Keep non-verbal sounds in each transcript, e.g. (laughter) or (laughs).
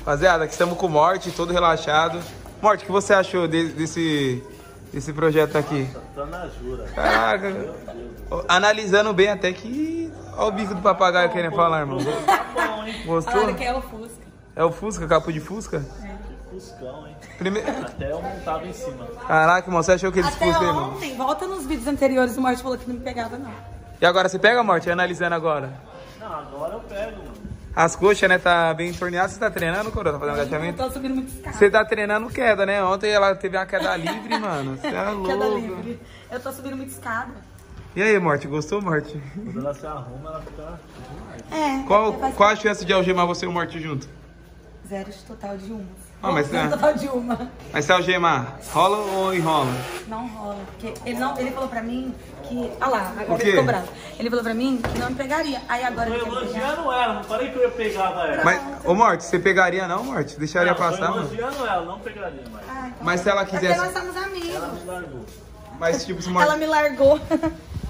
Rapaziada, aqui estamos com o Morte, todo relaxado. Morte, o que você achou de- desse, desse projeto aqui? Tá na jura. Caraca, analisando bem até que... Olha o bico do papagaio querendo falar, irmão. Tá bom, hein? Gostou? Falaram que é o Fusca. É o Fusca, capo de Fusca? Fuscão, hein? Primeiro... Até eu montava em cima. Caraca, irmão, você achou que eles Até Fusca, irmão? ontem, volta nos vídeos anteriores, o Morte falou que não me pegava, não. E agora, você pega, Morte, analisando agora? Não, agora eu pego, mano. As coxas, né, tá bem torneadas. Você tá treinando, Coroa? Tá fazendo Eu agachamento? tô subindo muito escada. Você tá treinando queda, né? Ontem ela teve uma queda livre, (laughs) mano. Você é louco. Queda livre. Eu tô subindo muito escada. E aí, Morte, gostou, Morte? Quando ela se arruma, ela fica. É. Qual, faz- qual a chance de algemar você e o Morte junto? Zero de total de uma. Ah, mas Zero é. total de uma. Mas se algemar, rola ou enrola? Não rola. Porque ele, não, ele falou pra mim que. Ah lá, O agora ele ficou bravo. Ele falou pra mim que não me pegaria. Aí agora Tô ele quer pegar. elogiando ela, não falei que eu ia pegar ela. Mas, ô Morte, você pegaria não, Morte? Deixaria Não, passar, mano? elogiando ela, não pegaria mais. Ah, então. Mas se ela É porque quisesse... nós somos amigos. Ela me largou. Mas, tipo, se o Ela me largou. (laughs)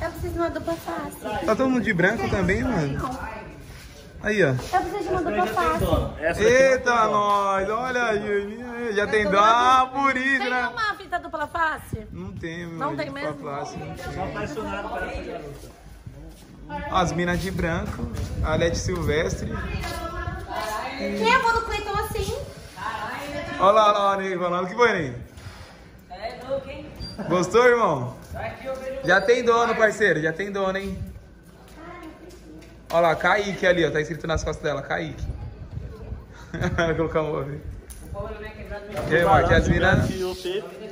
Eu preciso de uma dupla face. Tá todo mundo de branco também, mano? Aí, ó. Já tem face. não Eita, tem nós! Olha aí, já tem dó. Ah, por isso, Tem né? uma fita dupla face? Não tem, meu. Não tem mesmo? paplácio, não tem. Sou apaixonado por essa garota. As minas de branco, a Leti Silvestre. Quem eu vou no Cleiton assim? Olha lá, olha lá, Ney falando. Que foi, Ney? Gostou, irmão? Já tem dono, parceiro, já tem dono, hein? Olha lá, Kaique ali, ó. Tá escrito nas costas dela, Kaique. Ela colocou amor, velho. E aí, Mark, as minas.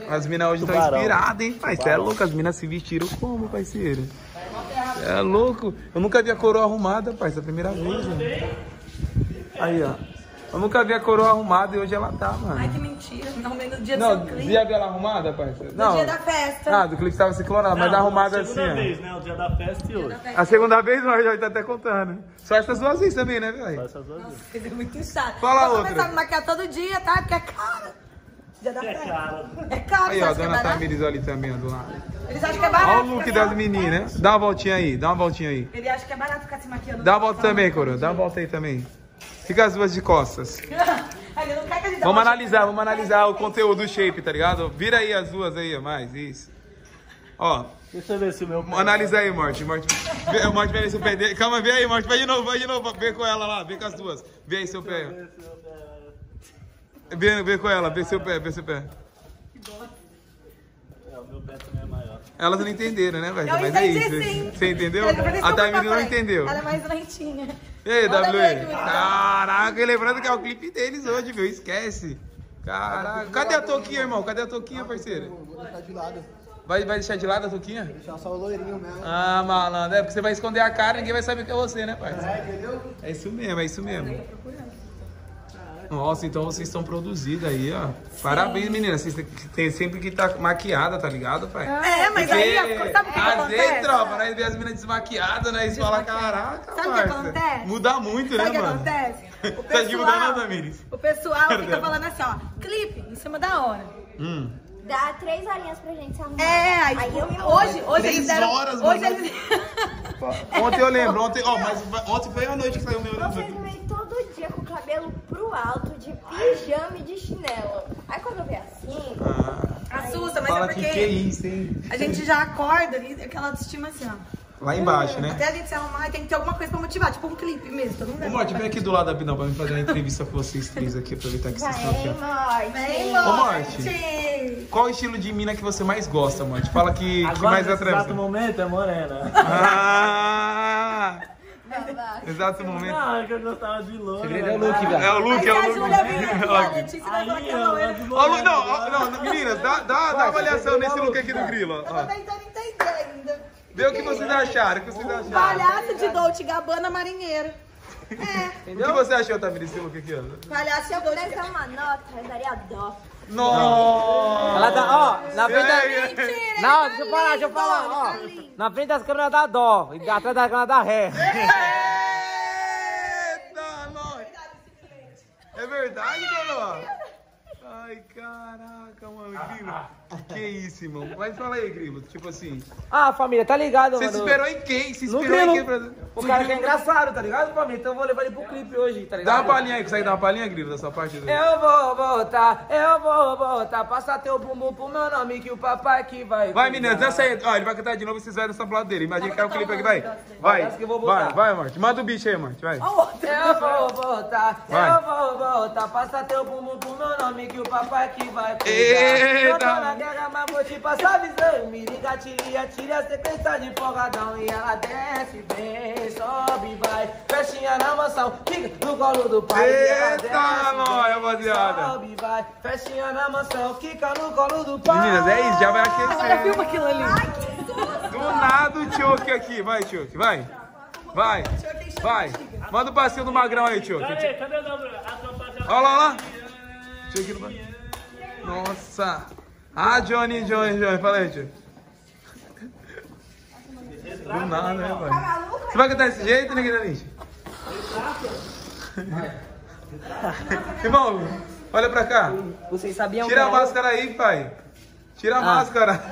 As minas hoje estão inspiradas, hein, pai? Você é louco, as minas se vestiram como, parceiro? Cê é louco. Eu nunca vi a coroa arrumada, pai. Essa é a primeira vez, mano. Aí, ó. Eu nunca vi a coroa arrumada e hoje ela tá, Ai, mano. que mentira. Me arrumei no dia do Não, seu clipe. via ela arrumada, parceiro? No Não. dia da festa. Ah, do clipe tava ciclonado, mas Não, arrumada assim, Segunda ó. vez, né? O dia da festa e hoje. A segunda vez, nós já tá até contando. Só essas duas vezes também, né, Só velho? essas duas vezes. Ele é muito chato. Fala Vou outra. começar a me maquiar todo dia, tá? Porque é caro. Dia da É festa. cara. É caro, Aí, você ó, acha que é dona barato? Tamires ali também, ó, do lado. Eles acham que é barato. Olha o look ficar das meninas. Dá uma voltinha aí, dá uma voltinha aí. Ele acha que é barato ficar se maquiando. Dá uma volta também, coroa. Dá uma volta aí também. Fica as duas de costas. (laughs) Vamos analisar, vamos analisar o conteúdo do shape, tá ligado? Vira aí as duas aí, mais, isso. Ó, Deixa eu ver se o meu. analisa aí, Morte. Morte, vê, Morte, vê aí seu pé dele. Calma, vê aí, Morte, vai de novo, vai de novo. Vê com ela lá, vê com as duas. Vê aí seu pé. Vê, vê com ela, vê seu pé, vê seu pé. É, o meu pé também é maior. Elas não entenderam, né, velho? Mas é isso. Você entendeu? Que A pra não entendeu. Ela é mais lentinha. E aí, WE? Caraca, lembrando que é o clipe deles hoje, viu? Esquece. Caraca. Cadê a touquinha, irmão? Cadê a touquinha, parceiro? Vou deixar de lado. Vai, vai deixar de lado a touquinha? Deixar só o loirinho mesmo. Ah, malandro, é porque você vai esconder a cara e ninguém vai saber que é você, né, pai? É, entendeu? É isso mesmo, é isso mesmo. Nossa, então vocês estão produzidas aí, ó. Parabéns, meninas. Vocês têm sempre que estar maquiada, tá ligado, pai? É, mas Porque, aí, sabe o que, às vezes, tropa, nós vemos as meninas desmaquiadas, nós fala, caraca, Sabe o que acontece? Muda muito, Sabe o né, que mano? acontece? (laughs) O Tá de mudar nada, Miris. o pessoal fica falando assim, ó, clipe em cima da hora. Hum. Dá três horinhas pra gente se arrumar. É, aí, Aí eu me hoje, hoje Três eles deram, horas, hoje mano. eles... Ontem eu lembro, ontem, ó, mas (laughs) ontem foi a noite que saiu o meu Eu filmei todo dia com o cabelo pro alto, de pijama e de chinelo. Aí quando eu vi assim, Ah, Assusta, mas fala é que porque que é isso, hein? a gente já acorda e aquela autoestima assim, ó. Lá embaixo, né? Até a gente se arrumar, tem que ter alguma coisa pra motivar, tipo um clipe mesmo, todo mundo Ô, Morte, vem aqui do lado da Binão pra mim fazer uma entrevista com vocês três aqui, aproveitar que vocês estão aqui. vem, ó. Vem, morte. Ô, Morte. Morte! Qual o estilo de mina que você mais gosta, Morte? Fala que, que Agora, mais nesse exato atravessa. momento, é morena. Ah! Exato momento. Não, é que eu gostava de. Segredo é o look, velho. É o look, é o aqui, (laughs) a Letícia vai é ó, loira. não, não, meninas, dá, dá, dá uma avaliação nesse look aqui do Grilo. Eu tô Ó. tentando entender ainda. Vê o que vocês acharam, o que vocês acharam. Palhaço de Dolce Gabbana marinheiro. É, O que você achou, Tamir, desse look aqui, ó? palhaço de eu Dolce pudesse dar uma nota, eu daria dó. Nossa! Ela tá, ó, na frente da... Mentira, Não, ele deixa eu tá falar, deixa eu falar, ó. tá. Na frente das câmeras dá dó, e atrás das câmeras dá ré. Eita, nós! É verdade, Coroa? Ai, caraca, mano, Grilo. (laughs) Que isso, irmão. Mas fala aí, Grilo. Tipo assim. Ah, família, tá ligado, Você mano? se esperou em quem? Se esperou em quem? Pra... O cara que é engraçado, tá ligado, família? Então eu vou levar ele pro clipe hoje, tá Dá ligado? uma palhinha aí, consegue dar uma palhinha, Grilo, da sua parte? Do... Eu vou voltar, eu vou voltar. Passa teu bumbum pro meu nome que o papai que vai. Vai, meninas, dança aí. Ó, ele vai cantar de novo e vocês vão dançar pro lado dele. Imagina que é o clipe aqui, vai. Vai, Essa que eu vou vai, vai, Marte. Manda o bicho aí, Marte, vai. Eu vou voltar, Vai. eu vou voltar. Passa teu bumbum pro meu nome que o papai que vai cuidar. Eita. Guerra, mas vou te passar a visão. Me liga, tira, tira a sequência de folgadão. E ela desce bem, sobe, vai. Festinha na mansão, fica no colo do pai. Eita, nós, rapaziada. Sobe, vai. Festinha na mansão, fica no colo do pai. Meninas, é isso, já vai Agora aquecer. filma aquilo ali. Do nada o Tchoque aqui. Vai, Tchoque, vai. Vai, vai. Manda o passeio do Magrão aí, Tchoque. Cadê? Cadê o. Olha lá, olha lá. Tchoque no Nossa. Ah, Johnny, Johnny, Johnny. Fala aí, Tchoque. Do nada, né, pai? Você vai cantar desse jeito, né, Guilherme? (laughs) Irmão, olha pra cá. Vocês sabiam Tira a máscara aí, pai. (laughs) Tira a máscara.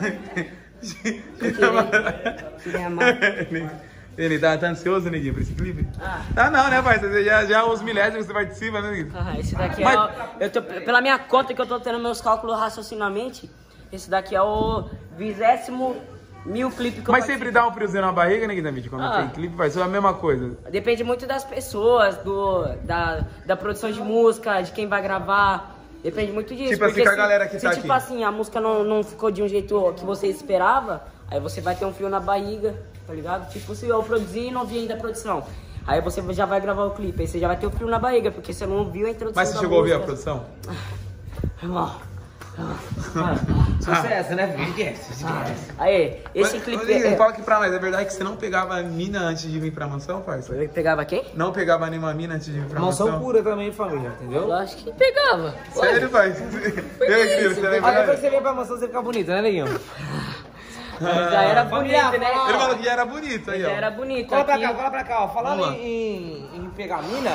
Tira a máscara. (laughs) Ele- tá, tá ansioso, neguinho, pra esse clipe? Tá não, né, pai? Você já, já os milésimos você participa, né, neguinho? Ah, esse daqui Mas- é o, eu tô, pela minha conta que eu tô tendo meus cálculos raciocinamente, esse daqui é o vigésimo mil clipe que eu Mas participo. sempre dá um friozinho na barriga, neguinho, da mídia? Quando Ah. tem clipe, vai ser a mesma coisa. Depende muito das pessoas, do, da, da produção de música, de quem vai gravar. Depende muito disso. Tipo assim, com a se- galera que se, tá tipo aqui. assim, a música não, não ficou de um jeito que você esperava, aí você vai ter um frio na barriga, tá ligado? Tipo, se eu produzir e não vi ainda a produção. Aí você já vai gravar o clipe, aí você já vai ter o frio na barriga, porque você não viu a introdução Mas você chegou a ouvir a música. produção? (laughs) Irmão, Sucesso, né, filho? Sucesso. Aí, esse Mas, clipe... neguinho, é- Fala aqui pra nós, é verdade que você não pegava mina antes de vir pra mansão, parça? Eu pegava quem? Não pegava nenhuma mina antes de vir pra Mansão mansão? pura também, família, entendeu? Eu acho que pegava. Sério, pai? Eu Grilo, você Aí lembra? depois que você vem pra mansão, você fica bonito, né, Neguinho? Já era bonito, né? Ele falou que já era bonito aí, Já ó. era bonito. Cola pra aqui- cá, cola pra cá, ó. Falando Vamos em, em, em pegar mina,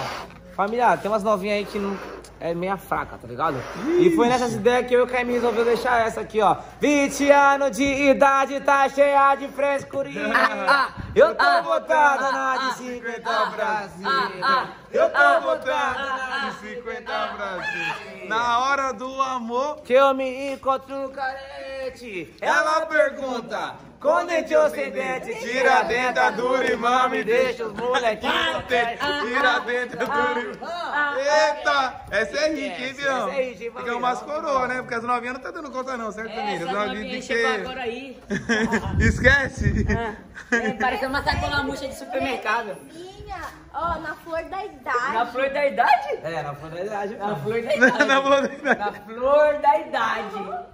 família, tem umas novinhas aí que não é meia fraca, tá ligado? E foi nessas ideias que eu e o Caimir resolveu deixar essa aqui, ó. 20 anos de idade, tá cheia de frescurinha. (laughs) eu tô ah, ah, na ah, de 50 Brasil. ah, eu tô ah, botando Botando de 50 Brasil. Na hora do amor, que eu me encontro no carente. Ela pergunta, com dente ou sem dente? tira a dentadura e mame, Deixa os molequinhos. Tira a dentadura e... Eita! Essa é hit, hein, Bião? essa é hit, hein, Fica umas coroas, né? Porque as novinhas não tá dando conta não, certo, Miriam? As novinhas novinha tem que agora aí. (laughs) Esquece! É, parecendo uma sacola murcha de supermercado. Minha, ó, na flor da idade. Na flor da idade? É, na verdade, (laughs) Na flor da idade. Na boa- Na flor da idade.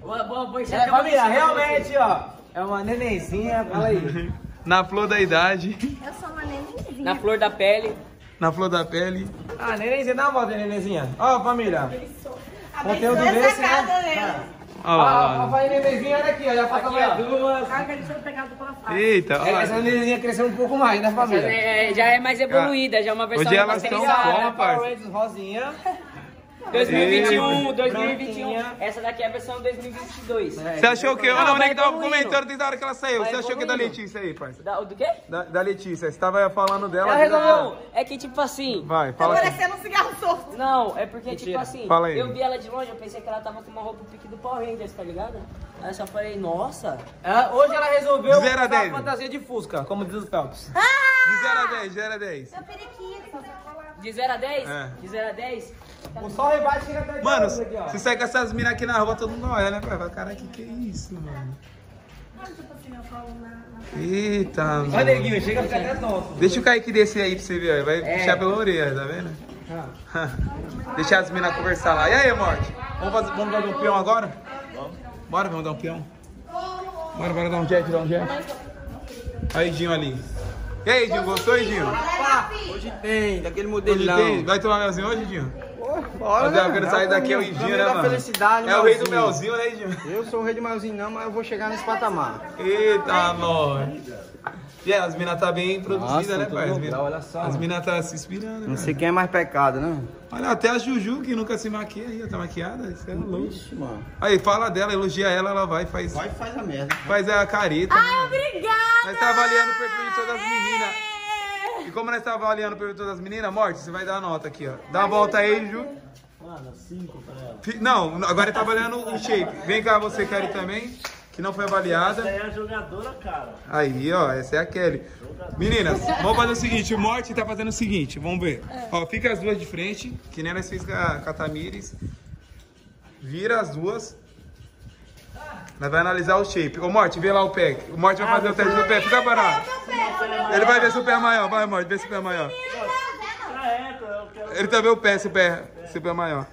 Boa, boa, boa, É, família, realmente, ó. É uma nenenzinha, fala aí. (laughs) Na flor da idade, Eu sou uma nenenzinha. Na flor da pele. na flor da pele. Ah, nenenzinha, dá uma volta, nenenzinha. Ó, família. Conteúdo Abençoa desse, essa casa, né? né? Lá, Ó, olha lá. papai nenenzinha, olha aqui, ó. Já falta Aqui, mais ó. duas. Eita, É, essa nenenzinha cresceu um pouco mais, né, família? É, já é mais evoluída, já é uma versão Hoje elas estão parça? Rangers rosinha. 2021, Eita. 2021. Branquinha. Essa daqui é a versão 2022. Você achou que... Não, Não, não, vai nem tava comentando desde a hora que ela saiu. Você achou que é da. Letícia aí, parça? Da, do quê? Da, da Letícia. Você tava falando dela. Ela já- resolveu. É que tipo assim. Vai, Tá fala aqui. parecendo um cigarro solto. Não, é porque, tipo assim, Fala aí. eu vi ela de longe, eu pensei que ela tava com uma roupa pique do Power Rangers, tá ligado? Aí eu só falei, nossa. Ela- hoje ela resolveu a usar dez. fantasia de Fusca, como diz o Phelps. De 0 a 10, de 0 a 10. Meu periquito. De 0 a 10? É. De 0 a 10? O sol rebate até Mano, se sair com essas minas aqui na rua, todo mundo olha, né, pai? Vai, Caralho, que que é isso, mano? Eita, Vai, mano. neguinho, chega a ficar até tonto. Deixa o Kaique descer aí pra você ver, ó. vai É. puxar pela orelha, tá vendo? (laughs) Deixa as minas conversar lá. E aí, Morte? Vamos fazer, vamos dar um peão agora? Bora, vamos dar um peão? Bora, bora dar um jet, dar um jet. Aí, Dinho ali. E aí, Dinho, gostou, Dinho? Hoje tem, daquele Hoje tem? Vai tomar melzinho hoje, Dinho? Bora, Rapaziada, né? quero sair daqui é o Idinho, né, mano? felicidade, É o rei do Melzinho. né, Idinho? Eu sou o rei do melzinho não, mas eu vou chegar nesse patamar. Eita, nós. E aí, as minas tá bem produzidas, Nossa, né, pai? As legal, mina, olha só. As minas tá se inspirando, né? Não sei quem é mais pecado, né? Olha, até a Juju, que nunca se maquia aí, tá maquiada. Isso é louco. Ixi, mano. Aí, fala dela, elogia ela, ela vai e faz, Vai e faz a merda. faz a careta. Ai, né? obrigada! Nós tá avaliando o perfil de todas as meninas. E como nós tá avaliando o perfil de todas as meninas, Morte, você vai dar a nota aqui, ó. Dá uma volta aí, Ju. Mano, cinco pra ela. Não, agora ele tá avaliando o shape. Vem cá você, Kelly, também, que não foi Essa avaliada. aí é a jogadora, cara. Aí, ó, essa é a Kelly. Meninas, vamos fazer o seguinte, o Morte tá fazendo o seguinte, vamos ver. Ó, fica as duas de frente, que nem nós fizemos com a, com a Tamires. Vira as duas. Nós vai analisar o shape. Ô, Morte, vê lá o pé. O Morte vai fazer o teste do pé, fica parado. Ele vai ver se o pé é maior, vai, Morte, vê se o pé é maior. Ele tá vendo o pé, se o pé, se o pé é maior.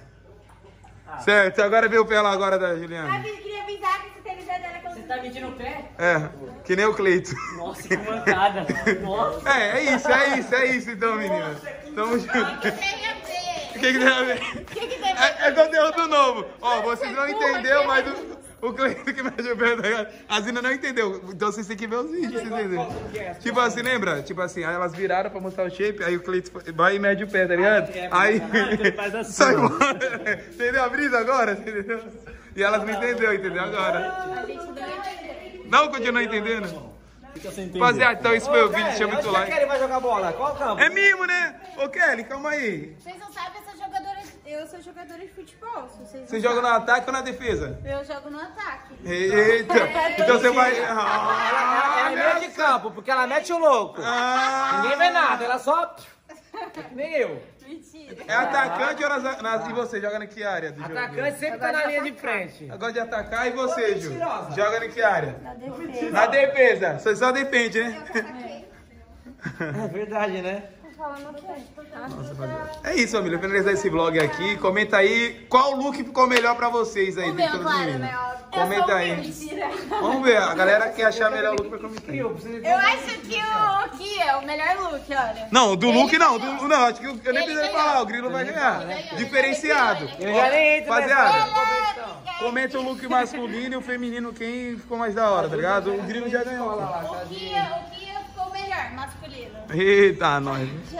Certo, agora vê o pé lá agora da Juliana. Eu queria avisar que dela que eu Você tá medindo o pé? É, que nem o Cleito. Nossa, que mancada. Nossa. É, é isso, é isso, é isso então, meninas. Tamo junto. O que que tem a ver? que que tem a ver? É, é conteúdo novo. Ó, vocês não entenderam, mas o, o Cleito que mede o pé, tá ligado? A Zina não entendeu. Então vocês têm que ver os vídeos, vocês entenderam. Tipo assim, lembra? Tipo assim, aí elas viraram pra mostrar o shape, aí o Cleito vai e mede o pé, tá ligado? Aí. ele faz assim, Sai fora. Entendeu a brisa agora? Entendeu? E elas não entenderam, entendeu agora? Não continua entendendo? Rapaziada, então esse foi o vídeo, chama muito like. Kelly vai jogar bola? Qual campo? É mimo, né? Ô Kelly, calma aí. Vocês não sabem, jogadora, eu sou jogadora de futebol. Se vocês Você joga no ataque ou na defesa? Eu jogo no ataque. Eita! Então você vai. (laughs) Ela é Ah, meio de campo, porque ela mete o louco. ah, Ninguém vê nada, ela só... Nem eu. Mentira. é atacante ou nas, nas- e você joga em que área? Do jogo? Atacante sempre tá na linha de frente. Agora de atacar e você, Ju? Joga em que área? Na defesa. Na defesa. Você só depende, né? (laughs) É verdade, né? É isso, família. Finalizar esse vlog aqui. Comenta aí qual look ficou melhor pra vocês aí. O meu, claro, né? Comenta aí. Vamos ver. A galera que achar melhor look vai comentar. Eu acho que o aqui é o melhor look, olha. Não, do Ele look não. Do, não, acho que eu eu nem precisei ganhou. falar. O Grilo vai ganhar. ganhou. Diferenciado. Ele Eu já nem entro Rapaziada, É, comenta o look masculino e o feminino, quem ficou mais da hora, tá ligado? O Grilo já ganhou. O que, o que ficou melhor, masculino? Eita, nós.